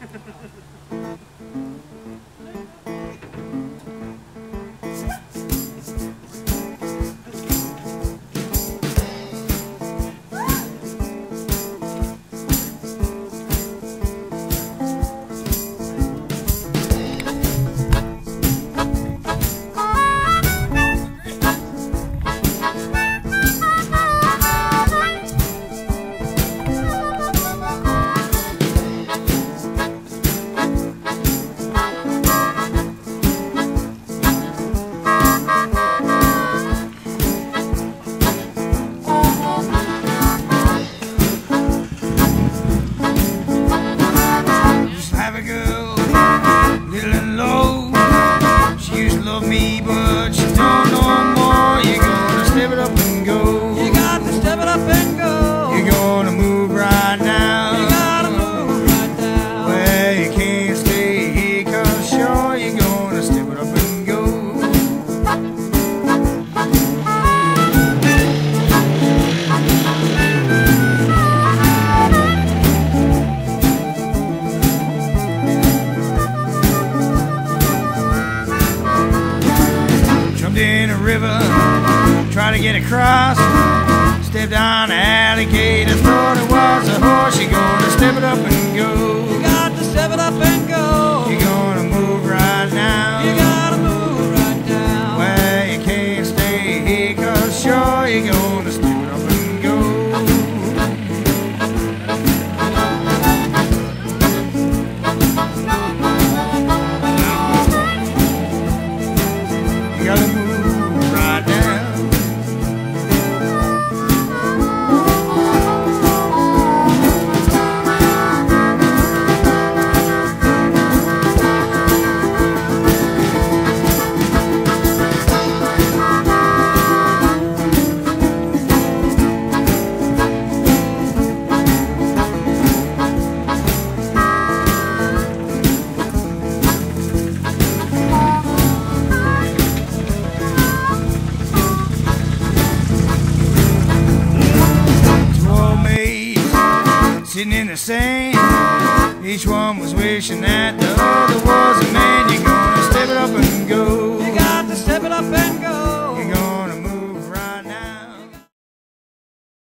Ha ha ha ha. But she don't no in a river, tried to get across. Stepped on an alligator, thought it was a horse. You're gonna step it up and go. You got to step it up and go. You're gonna move right now. You gotta move right now. Well, you can't stay here, cause sure you're gonna step it up and go. You gotta sitting in the sand. Each one was wishing that the other was a man. You got to step it up and go. You got to step it up and